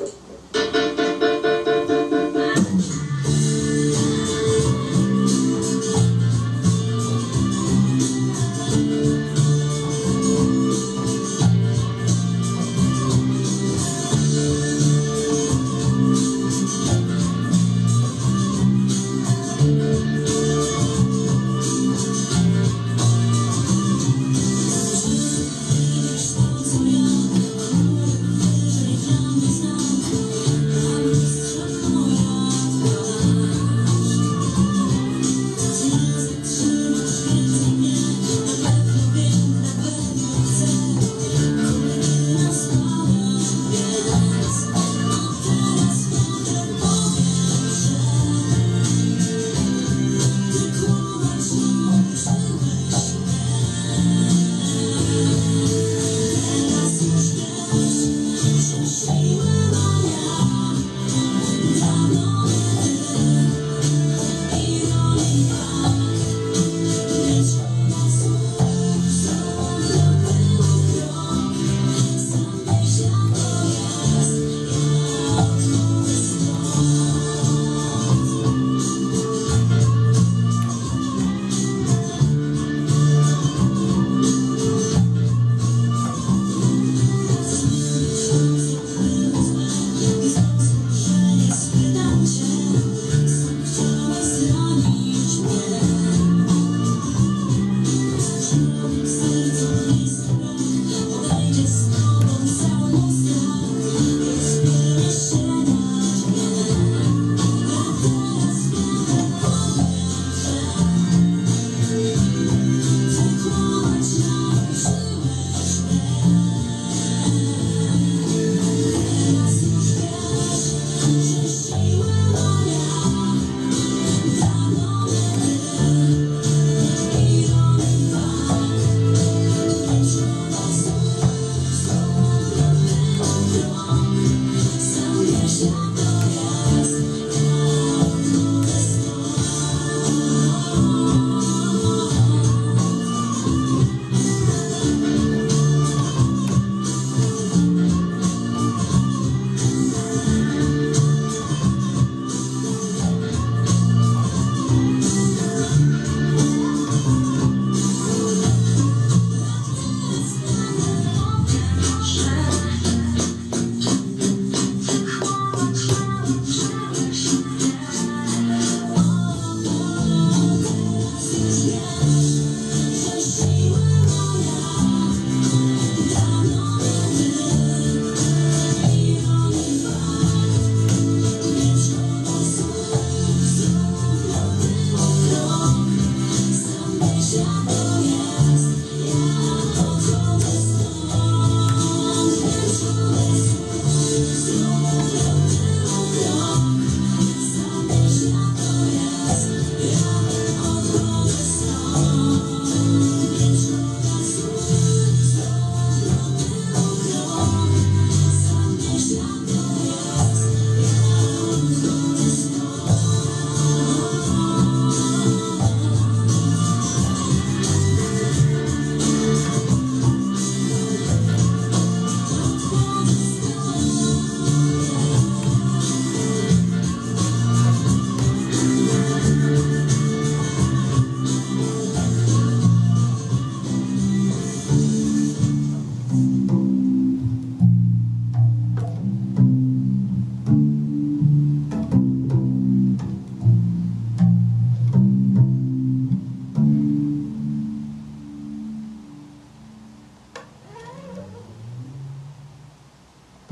Música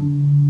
Mm-hmm.